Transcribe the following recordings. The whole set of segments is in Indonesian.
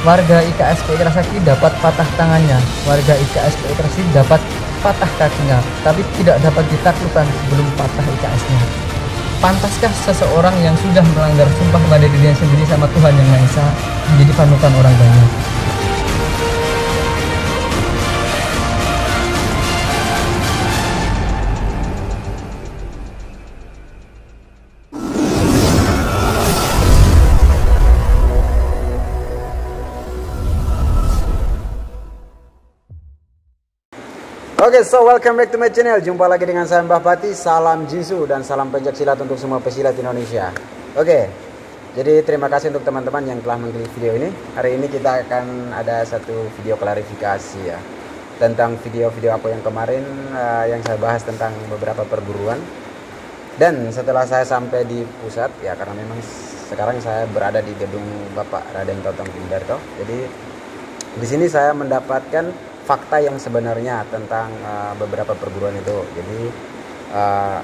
warga IKSP Ikrasakti dapat patah tangannya, warga IKSP Ikrasakti dapat patah kakinya, tapi tidak dapat ditaklukkan sebelum patah IKS-nya. Pantaskah seseorang yang sudah melanggar sumpah pada dirinya sendiri sama Tuhan Yang Maha Esa menjadi panutan orang banyak? Oke, so welcome back to my channel. Jumpa lagi dengan saya Mbah Pati. Salam Jinsu dan salam pencak silat untuk semua pesilat Indonesia. Oke, jadi terima kasih untuk teman-teman yang telah mengklik video ini. Hari ini kita akan ada satu video klarifikasi ya tentang video-video aku yang kemarin uh, yang saya bahas tentang beberapa perguruan. Dan setelah saya sampai di pusat ya karena memang sekarang saya berada di gedung Bapak Raden Totong Pindarto. Jadi di sini saya mendapatkan fakta yang sebenarnya tentang uh, beberapa perguruan itu. Jadi uh,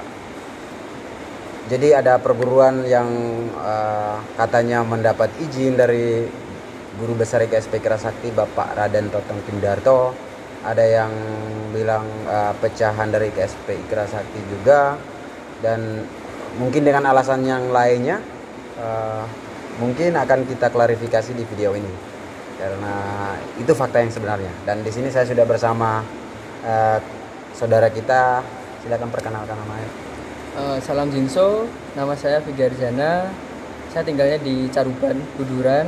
jadi ada perguruan yang uh, katanya mendapat izin dari guru besar IKSP Kerasakti Bapak Raden Totong Pindarto. Ada yang bilang uh, pecahan dari IKSP Kerasakti juga dan mungkin dengan alasan yang lainnya uh, mungkin akan kita klarifikasi di video ini karena itu fakta yang sebenarnya. Dan di sini saya sudah bersama uh, saudara kita. Silakan perkenalkan namanya uh, salam Jinso. Nama saya Vicky Arjana saya tinggalnya di Caruban Buduran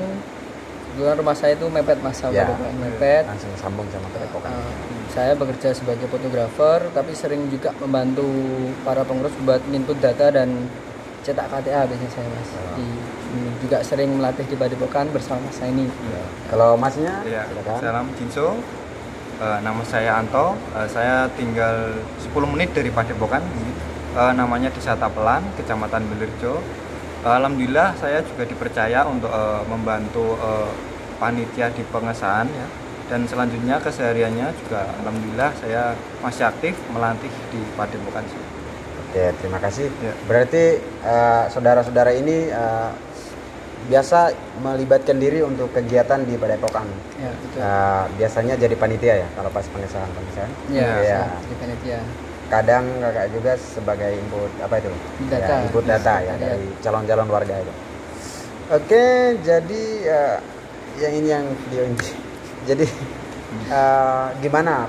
Buduran rumah saya itu mepet mas. Sama ya, mepet? langsung sambung sama kerepokan. uh, saya bekerja sebagai fotografer tapi sering juga membantu para pengurus buat input data dan cetak KTA biasanya saya mas oh. di juga sering melatih di Padepokan bersama Mas ini. Ya. Kalau Masnya? Ya. Salam Jinso. Uh, nama saya Anto. Uh, saya tinggal 10 menit dari Padepokan. Uh, namanya Desa Tapelan, Kecamatan Belirjo. Uh, Alhamdulillah saya juga dipercaya untuk uh, membantu uh, panitia di pengesahan ya. Dan selanjutnya kesehariannya juga alhamdulillah saya masih aktif melatih di Padepokan Oke, terima kasih. Ya. Berarti saudara-saudara uh, ini uh, biasa melibatkan diri untuk kegiatan di Padepokan. Ya, betul. Uh, biasanya jadi panitia ya kalau pas pengesahan pengesahan. Iya, ya. jadi panitia. Kadang kakak juga sebagai input apa itu? Data. Ya, input data ya, ya dari calon-calon warga itu. Oke, jadi uh, yang ini yang video ini. jadi uh, gimana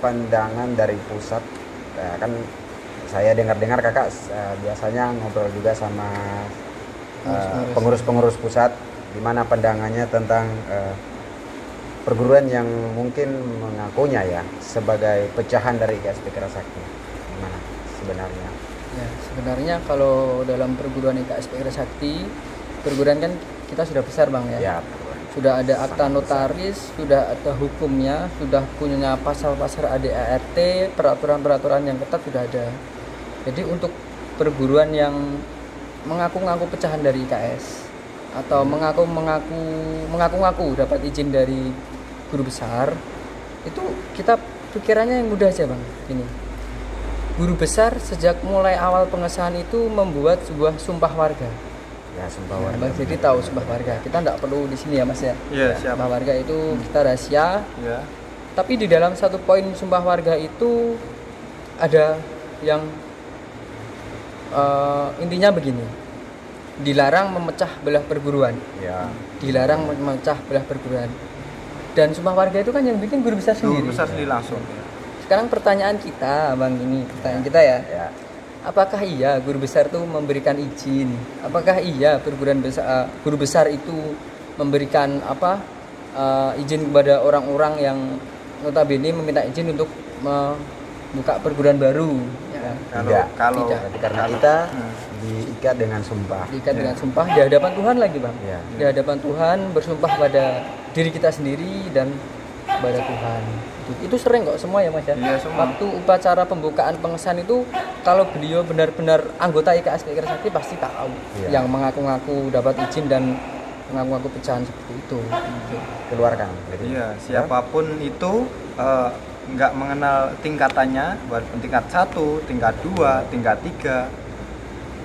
pandangan dari pusat? Uh, kan saya dengar-dengar kakak uh, biasanya ngobrol juga sama Eh, pengurus-pengurus pusat di mana pandangannya tentang uh, perguruan yang mungkin mengakunya ya sebagai pecahan dari IKSP Kerasakti. Gimana sebenarnya? Ya, sebenarnya kalau dalam perguruan IKSP Kerasakti, perguruan kan kita sudah besar Bang ya. ya sudah ada akta notaris, besar. sudah ada hukumnya, sudah punya pasal-pasal ADART, peraturan-peraturan yang ketat sudah ada. Jadi untuk perguruan yang mengaku-ngaku pecahan dari IKS atau mengaku mengaku mengaku-ngaku dapat izin dari guru besar itu kita pikirannya yang mudah aja bang. Ini guru besar sejak mulai awal pengesahan itu membuat sebuah sumpah warga. Ya sumpah nah, warga. Bang jadi tahu sumpah warga. Kita tidak perlu di sini ya mas ya? Ya siap. sumpah warga itu kita rahasia. Ya. tapi di dalam satu poin sumpah warga itu ada yang uh, intinya begini. Dilarang memecah belah perguruan. Ya. dilarang memecah belah perguruan. Dan sumpah warga itu kan yang bikin guru besar sendiri. guru besar sendiri langsung. Sekarang pertanyaan kita bang ini pertanyaan ya. kita ya, ya. apakah iya guru besar itu memberikan izin? Apakah iya perguruan besar uh, guru besar itu memberikan apa uh, izin kepada orang-orang yang notabene meminta izin untuk membuka perguruan baru. Ya. kalau tidak. kalau tidak. karena kita hmm. diikat dengan sumpah. Diikat ya. dengan sumpah. Di hadapan Tuhan lagi bang. Ya. di hadapan Tuhan bersumpah pada diri kita sendiri dan pada Tuhan. Itu, itu sering kok semua ya mas ya, ya waktu upacara pembukaan pengesahan itu kalau beliau benar-benar anggota IKSP Sakti pasti tahu ya. yang mengaku-ngaku dapat izin dan mengaku-ngaku pecahan seperti itu. Keluarkan iya siapa pun itu uh, nggak mengenal tingkatannya buat tingkat satu tingkat dua tingkat tiga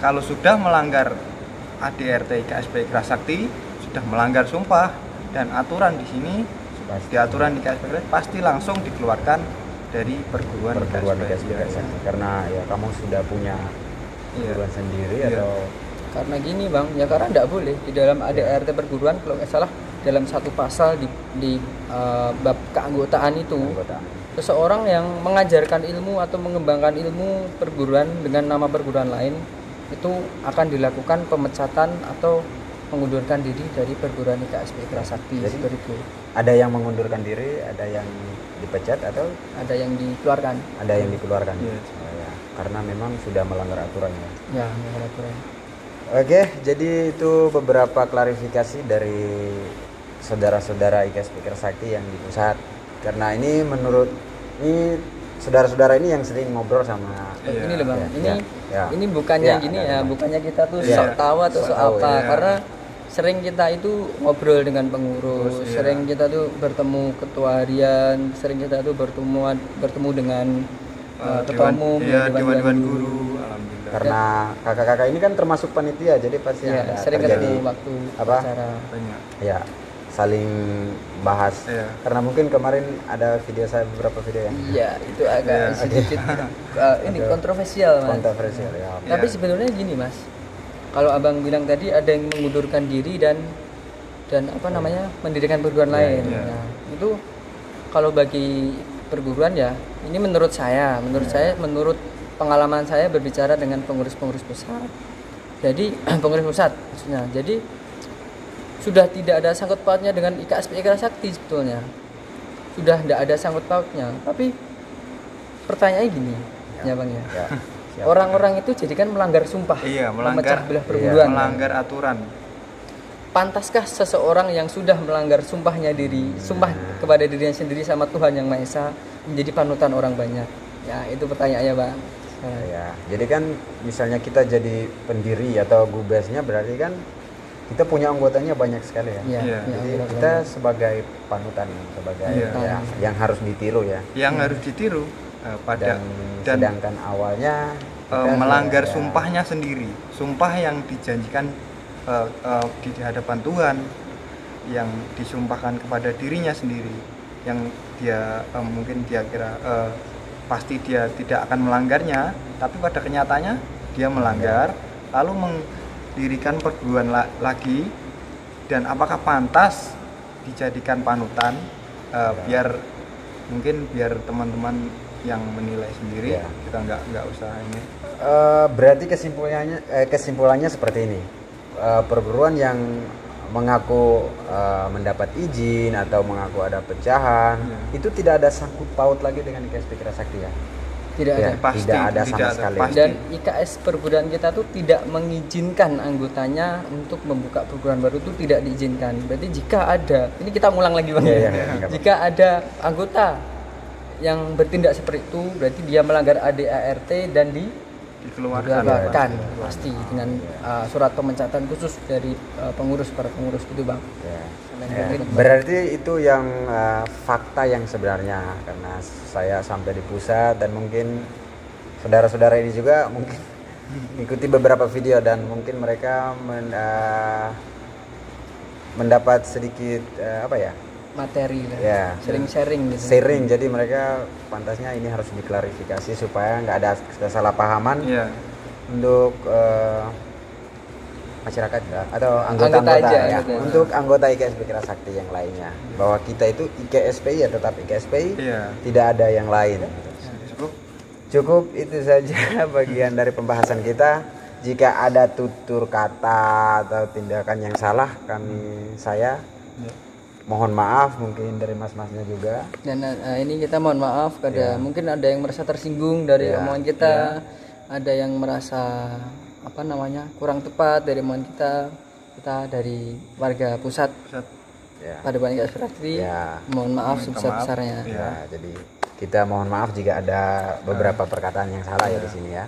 kalau sudah melanggar ADRT KSP Kerasakti sudah melanggar sumpah dan aturan di sini pasti. di aturan di KSP pasti langsung dikeluarkan dari perguruan perguruan di KSP ya. karena ya kamu sudah punya iya. perguruan iya. sendiri iya. atau karena gini bang ya karena tidak boleh di dalam ADRT iya. perguruan kalau nggak salah dalam satu pasal di, di uh, bab keanggotaan itu keanggotaan. Seseorang yang mengajarkan ilmu atau mengembangkan ilmu perguruan dengan nama perguruan lain itu akan dilakukan pemecatan atau mengundurkan diri dari perguruan IKSP Kerasakti Jadi, seperti itu. Ada yang mengundurkan diri, ada yang dipecat atau ada yang dikeluarkan? Ada yang dikeluarkan. Ya. Oh, ya. Karena memang sudah melanggar aturan ya. Ya, melanggar aturan. Oke, jadi itu beberapa klarifikasi dari saudara-saudara IKSP Kerasakti yang di pusat. Karena ini menurut ini saudara-saudara ini yang sering ngobrol sama iya. ini loh bang. Ya, ini ya, ini bukannya ya, gini ya, bukannya kita tuh ya. sok tahu atau sok apa. ya. karena sering kita itu ngobrol dengan pengurus Terus, sering ya. kita tuh bertemu ketua harian sering kita tuh bertemu bertemu dengan uh, ketua umum ya, dewan, dewan guru karena kakak-kakak ini kan termasuk panitia jadi pasti ya, ada sering ketemu waktu apa? acara. Ya saling bahas yeah. karena mungkin kemarin ada video saya beberapa video yang iya itu agak yeah. sedikit uh, ini kontroversial mas kontroversial ya tapi yeah. sebenarnya gini mas kalau abang bilang tadi ada yang mengundurkan diri dan dan apa namanya mendirikan perguruan yeah, lain yeah. Nah, itu kalau bagi perguruan ya ini menurut saya menurut yeah. saya menurut pengalaman saya berbicara dengan pengurus-pengurus pusat jadi pengurus pusat maksudnya jadi sudah tidak ada sangkut pautnya dengan IKSP Ikra Sakti sebetulnya. Sudah tidak ada sangkut pautnya. Tapi pertanyaannya gini ya, ya bang ya, ya. orang-orang itu jadi kan melanggar sumpah iya melanggar belah iya, melanggar aturan. Pantaskah seseorang yang sudah melanggar sumpahnya diri sumpah kepada dirinya sendiri sama Tuhan yang Maha Esa menjadi panutan orang banyak? Ya itu pertanyaannya bang. Ya jadi kan misalnya kita jadi pendiri atau gubesnya berarti kan kita punya anggotanya banyak sekali ya. ya, ya. Jadi ya, kita sebagai panutan sebagai ya. ya yang harus ditiru ya. Yang hmm. harus ditiru uh, pada dan, dan sedangkan awalnya uh, melanggar ya, sumpahnya sendiri. Sumpah yang dijanjikan uh, uh, di hadapan Tuhan yang disumpahkan kepada dirinya sendiri yang dia uh, mungkin dia kira uh, pasti dia tidak akan melanggarnya tapi pada kenyataannya dia melanggar lalu meng dirikan perguruan la lagi dan apakah pantas dijadikan panutan uh, ya. biar mungkin biar teman-teman yang menilai sendiri ya. kita nggak nggak usah ini uh, berarti kesimpulannya eh, kesimpulannya seperti ini uh, perguruan yang mengaku uh, mendapat izin atau mengaku ada pecahan ya. itu tidak ada sangkut paut lagi dengan IKSP Sakti ya tidak ya, ada. pasti, tidak ada sama tidak sekali. Pasti. dan IKS perguruan kita tuh tidak mengizinkan anggotanya untuk membuka perguruan baru itu tidak diizinkan. Berarti jika ada ini kita ulang lagi bang. Ya, ya, ya jika ada anggota yang bertindak seperti itu berarti dia melanggar ADART dan di dikeluarkan ya, pasti dengan uh, surat pemecatan khusus dari uh, pengurus para pengurus itu bang ya. Ya. Berarti itu yang uh, fakta yang sebenarnya karena saya sampai di pusat dan mungkin saudara-saudara ini juga mungkin ikuti beberapa video dan mungkin mereka men, uh, mendapat sedikit uh, apa ya materi lah. Ya. Sering sharing gitu. Sharing jadi mereka pantasnya ini harus diklarifikasi supaya nggak ada kesalahpahaman yeah. untuk uh, masyarakat atau anggota-anggota ya, ya. untuk anggota IKSP Sakti yang lainnya bahwa kita itu IKSPI ya tetap IKSPI yeah. tidak ada yang lain cukup cukup itu saja bagian dari pembahasan kita jika ada tutur kata atau tindakan yang salah kami saya yeah. Mohon maaf mungkin dari mas-masnya juga dan uh, ini kita mohon maaf kada yeah. mungkin ada yang merasa tersinggung dari yeah. omongan kita yeah. ada yang merasa apa namanya kurang tepat dari mohon kita kita dari warga pusat, pusat. Ya. pada banyak aspirasi ya. mohon maaf sebesar besarnya ya. ya jadi kita mohon maaf jika ada beberapa perkataan yang salah ya, ya di sini ya